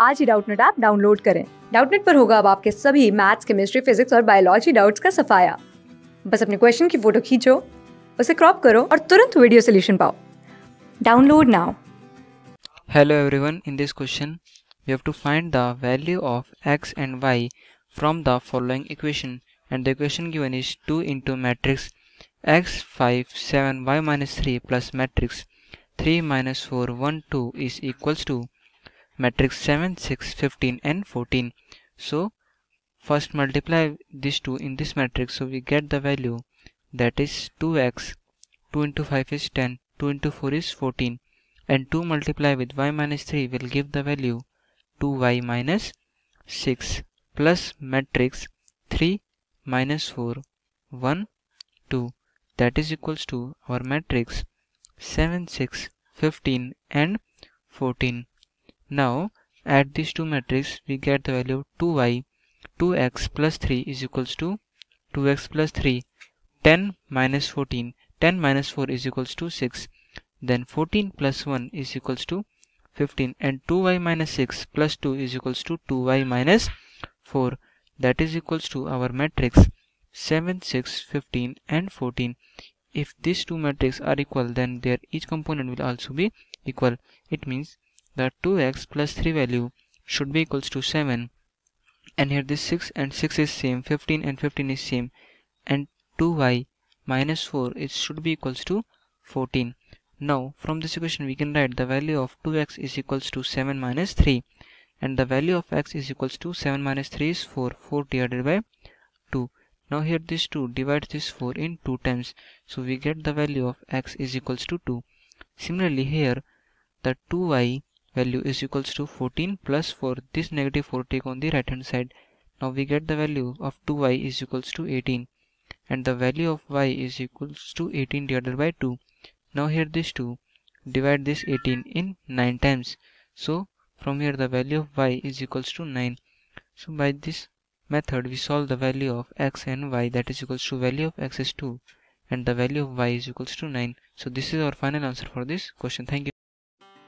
आज ही Doubtnut app download करें डाउटनेट पर होगा अब आपके सभी मैथ्स केमिस्ट्री फिजिक्स और बायोलॉजी डाउट्स का सफाया बस अपने क्वेश्चन की फ़ोटो खींचो उसे क्रॉप करो और तुरंत वीडियो सोल्यूशन पाओ download now Hello everyone, in this question we have to find the value of x and y from the following equation and the equation given is 2 into matrix x 5 7 y minus 3 plus matrix 3 minus 4 1 2 is equals to matrix 7 6 15 and 14 so first multiply these two in this matrix so we get the value that is 2x 2 into 5 is 10 2 into 4 is 14 and 2 multiply with y minus 3 will give the value 2y minus 6 plus matrix 3 minus 4 1 2 that is equals to our matrix 7 6 15 and 14 now add these two matrices we get the value 2y 2x plus 3 is equals to 2x plus 3 10 minus 14 10 minus 4 is equals to 6 then 14 plus 1 is equals to 15 and 2y minus 6 plus 2 is equals to 2y minus 4 that is equals to our matrix 7 6 15 and 14 if these two matrices are equal then their each component will also be equal. It means the 2x plus 3 value should be equals to 7 and here this 6 and 6 is same 15 and 15 is same. And 2y minus 4 it should be equals to 14 now from this equation we can write the value of 2x is equals to 7 minus 3 and the value of x is equals to 7 minus 3 is 4 4 divided by 2 now here this 2 divides this 4 in 2 times. So we get the value of x is equals to 2 similarly here the 2y value is equals to 14 plus 4 this negative 4 take on the right hand side now we get the value of 2y is equals to 18 and the value of y is equals to 18 divided by 2 now here this 2 divide this 18 in 9 times. So from here the value of y is equals to 9. So by this method we solve the value of x and y that is equals to value of x is 2 and the value of y is equals to 9. So this is our final answer for this question. Thank you.